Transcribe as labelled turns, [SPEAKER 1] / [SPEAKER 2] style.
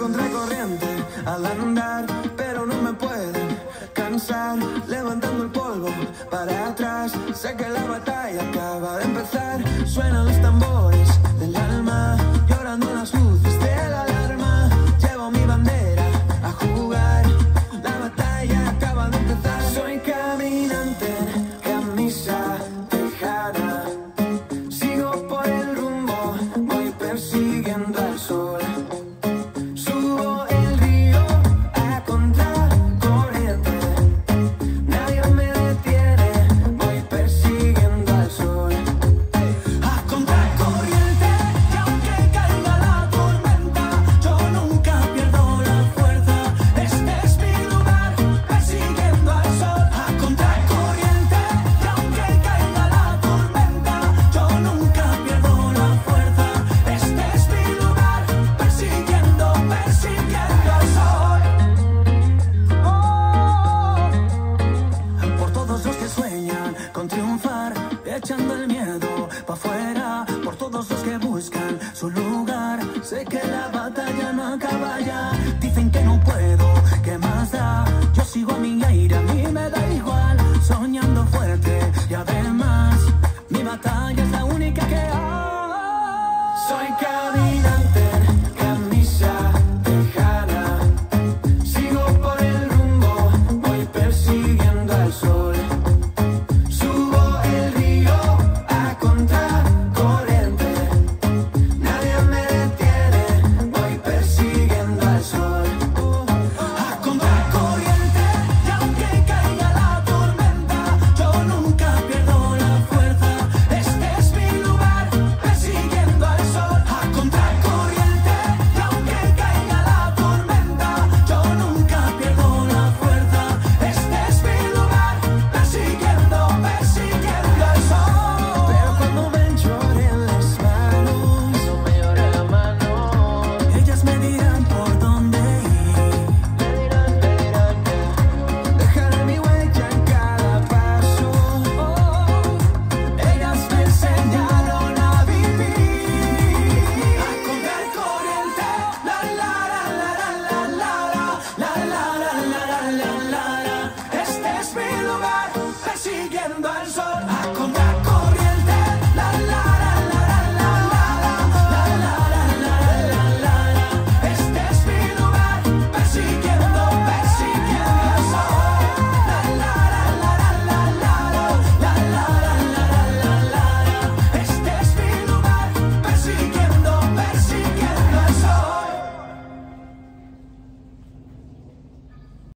[SPEAKER 1] contracorriente al andar, pero no me pueden cansar. Levantando el polvo para atrás, sé que la batalla acaba de empezar. Suenan los tambores.